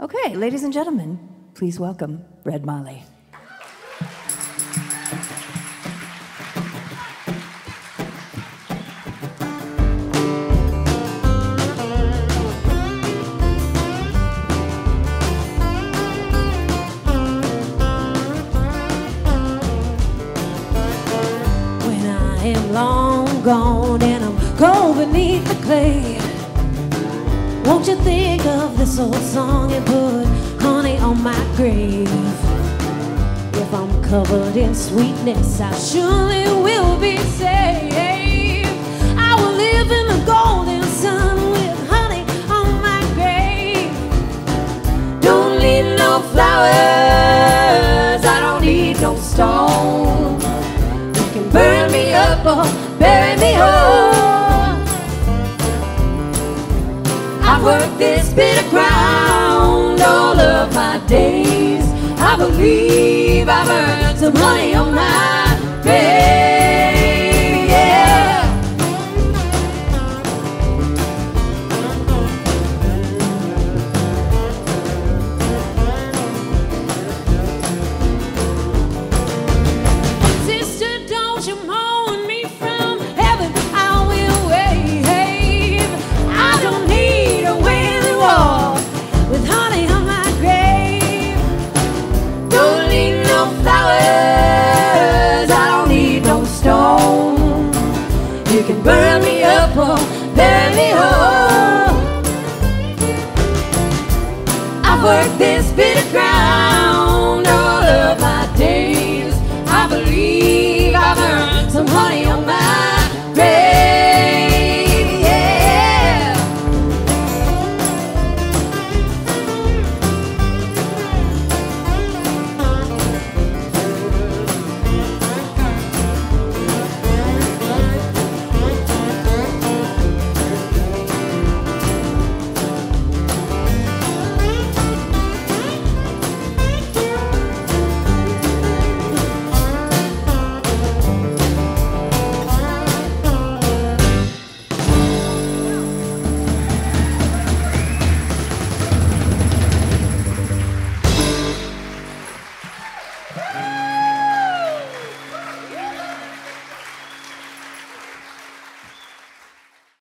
Okay, ladies and gentlemen, please welcome Red Molly. When I am long gone and I'm cold beneath the clay, won't you think of this old song and put honey on my grave? If I'm covered in sweetness, I surely will be saved. I will live in the golden sun with honey on my grave. Don't need no flowers, I've this bit of ground all of my days. I believe I've earned some money on my Bury me whole. I've worked this bit of ground all of my days. I believe I've earned some honey on